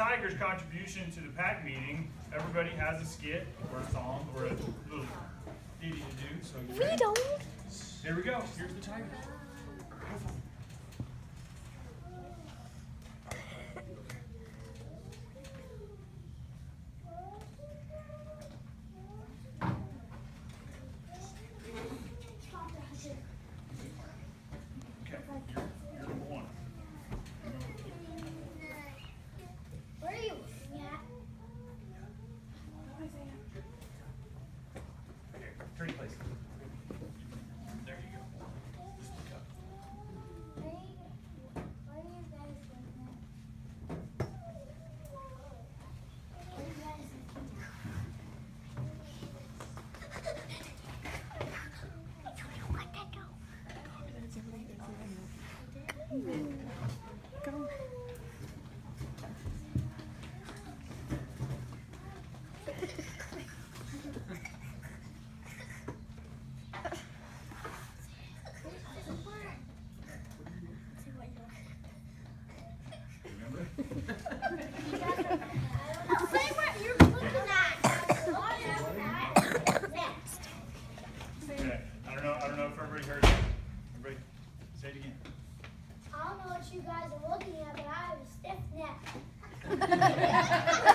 Tigers' contribution to the pack meeting. Everybody has a skit or a song or a little ditty to do. So We don't. Here we go. Here's the Tigers. Here, turn your place. There you go. Just look up. Where are you, where are you guys looking at? Where are you guys looking Remember? Say what you're looking at. Next. Okay. I don't know. I don't know if everybody heard it. Everybody, say it again. I don't know what you guys are looking at, but I have a stiff neck.